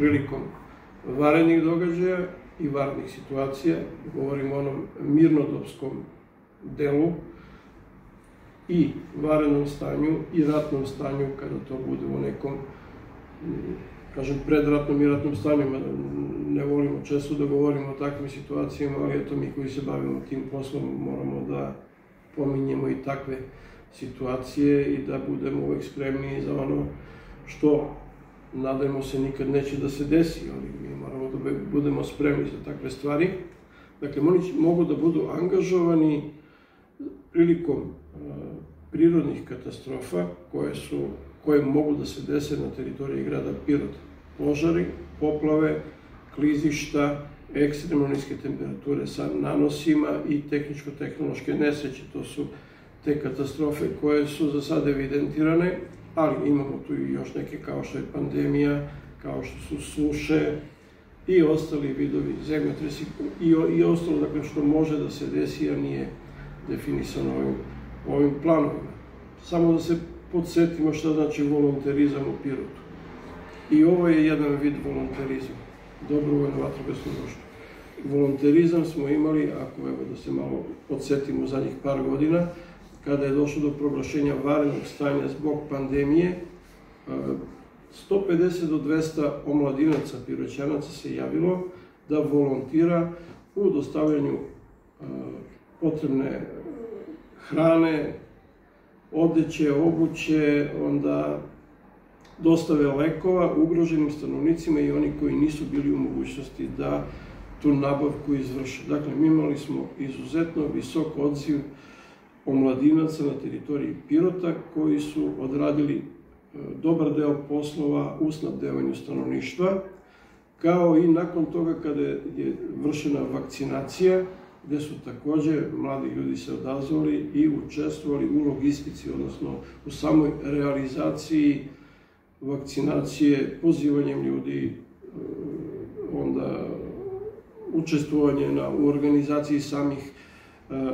prilikom varenih događaja i varnih situacija, govorim o onom mirnodopskom delu i varenom stanju i ratnom stanju kada to bude u nekom kažem, predratnom i ratnom stanju, ne volimo često da govorimo o takvim situacijama, ali eto mi koji se bavimo tim poslom moramo da pominjemo i takve situacije i da budemo uvek spremni za ono što nadajmo se nikad neće da se desi, ali mi moramo da budemo spremni za takve stvari. Dakle, oni mogu da budu angažovani prilikom prirodnih katastrofa koje su koje mogu da se dese na teritoriji grada Pirota. Požari, poplave, klizišta, ekstremno niske temperature sa nanosima i tehničko-tehnološke nesreće. To su te katastrofe koje su za sada evidentirane, ali imamo tu i još neke kao što je pandemija, kao što su suše i ostali vidovi zemljotresi i, i ostalo dakle, što može da se desi, a nije definisano ovim, ovim planovima. Samo da se podsjetimo šta znači volonterizam u Pirotu. I ovo je jedan vid volonterizma, dobrovoljno vatrogasno društvo. Volonterizam smo imali, ako evo da se malo podsjetimo zadnjih par godina, kada je došlo do proglašenja varenog stanja zbog pandemije, 150 do 200 omladinaca piroćanaca se javilo da volontira u dostavljanju potrebne hrane, odeće, obuće, onda dostave lekova ugroženim stanovnicima i oni koji nisu bili u mogućnosti da tu nabavku izvrše. Dakle, mi imali smo izuzetno visok odziv omladinaca na teritoriji Pirota koji su odradili e, dobar deo poslova u snabdevanju stanovništva, kao i nakon toga kada je vršena vakcinacija, gde su takođe mladi ljudi se odazvali i učestvovali u logistici, odnosno u samoj realizaciji vakcinacije, pozivanjem ljudi, e, onda učestvovanje na, u organizaciji samih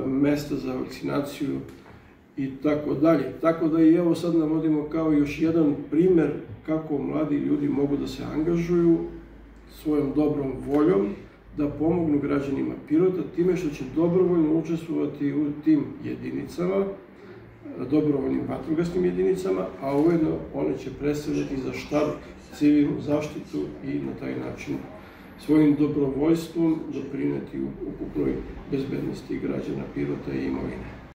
mesta za vakcinaciju i tako dalje. Tako da i evo sad navodimo kao još jedan primer kako mladi ljudi mogu da se angažuju svojom dobrom voljom da pomognu građanima Pirota time što će dobrovoljno učestvovati u tim jedinicama, dobrovoljnim vatrogasnim jedinicama, a ujedno one će predstavljati za štab civilnu zaštitu i na taj način svojim dobrovoljstvom doprineti ukupnoj bezbednosti građana Pirota i imovine.